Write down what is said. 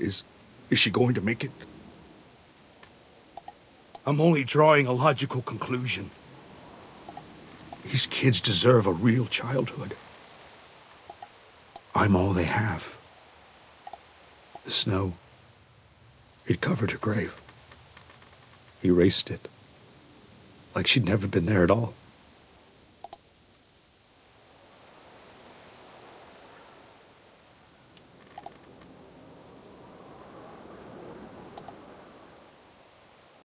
Is. is she going to make it? I'm only drawing a logical conclusion. These kids deserve a real childhood. I'm all they have. The snow, it covered her grave. Erased it. Like she'd never been there at all.